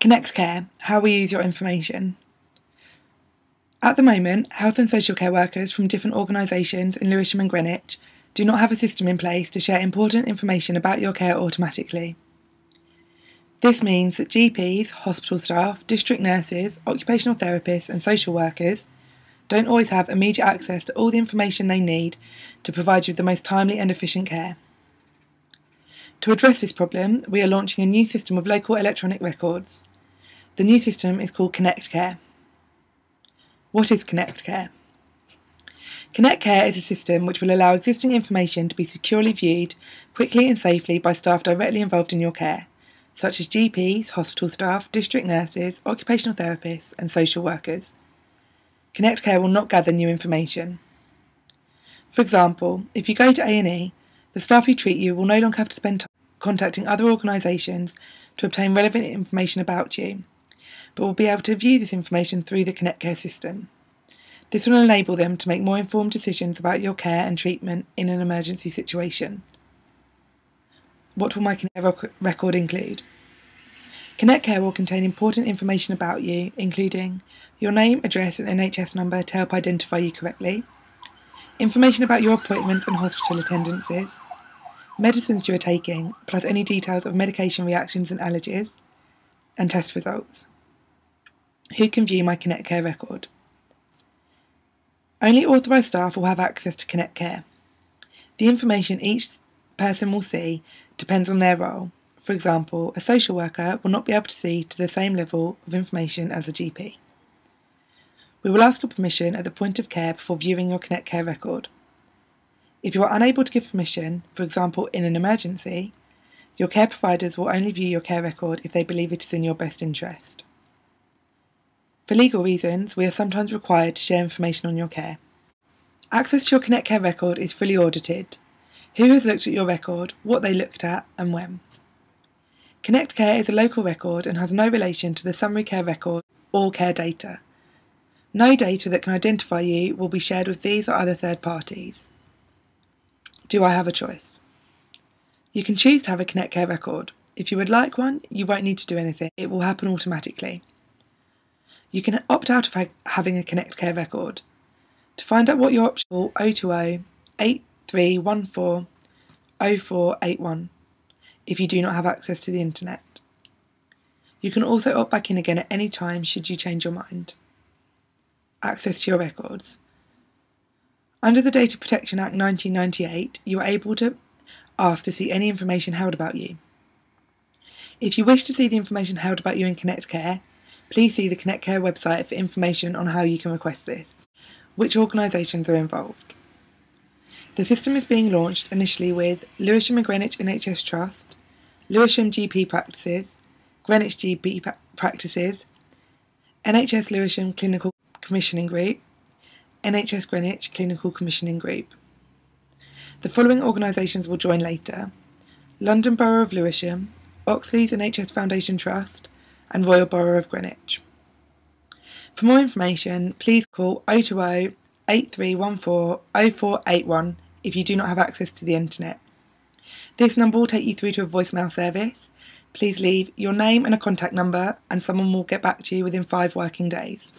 Connect Care, how we use your information. At the moment, health and social care workers from different organisations in Lewisham and Greenwich do not have a system in place to share important information about your care automatically. This means that GPs, hospital staff, district nurses, occupational therapists, and social workers don't always have immediate access to all the information they need to provide you with the most timely and efficient care. To address this problem, we are launching a new system of local electronic records. The new system is called Connect Care. What is Connect Care? Connect Care is a system which will allow existing information to be securely viewed quickly and safely by staff directly involved in your care, such as GPs, hospital staff, district nurses, occupational therapists, and social workers. Connect Care will not gather new information. For example, if you go to A&E, the staff who treat you will no longer have to spend time contacting other organisations to obtain relevant information about you, but will be able to view this information through the Connect Care system. This will enable them to make more informed decisions about your care and treatment in an emergency situation. What will my Connect record include? Connect Care will contain important information about you, including your name, address, and NHS number to help identify you correctly, information about your appointments and hospital attendances, medicines you are taking, plus any details of medication reactions and allergies, and test results. Who can view my Connect Care record? Only authorised staff will have access to Connect Care. The information each person will see depends on their role. For example, a social worker will not be able to see to the same level of information as a GP. We will ask your permission at the point of care before viewing your Connect Care record. If you are unable to give permission, for example in an emergency, your care providers will only view your care record if they believe it is in your best interest. For legal reasons, we are sometimes required to share information on your care. Access to your Connect Care record is fully audited. Who has looked at your record, what they looked at, and when. Connect Care is a local record and has no relation to the summary care record or care data. No data that can identify you will be shared with these or other third parties. Do I have a choice? You can choose to have a Connect Care record. If you would like one, you won't need to do anything, it will happen automatically. You can opt out of ha- having a Connect Care record. To find out what your option is, 020 8314 0481 if you do not have access to the internet. You can also opt back in again at any time should you change your mind. Access to your records. Under the Data Protection Act 1998, you are able to ask to see any information held about you. If you wish to see the information held about you in Connect Care, please see the Connect Care website for information on how you can request this. Which organisations are involved? The system is being launched initially with Lewisham and Greenwich NHS Trust, Lewisham GP Practices, Greenwich GP Practices, NHS Lewisham Clinical Commissioning Group, NHS Greenwich Clinical Commissioning Group. The following organisations will join later London Borough of Lewisham, Oxleas NHS Foundation Trust, and Royal Borough of Greenwich. For more information, please call 020 8314 0481 if you do not have access to the internet. This number will take you through to a voicemail service. Please leave your name and a contact number, and someone will get back to you within five working days.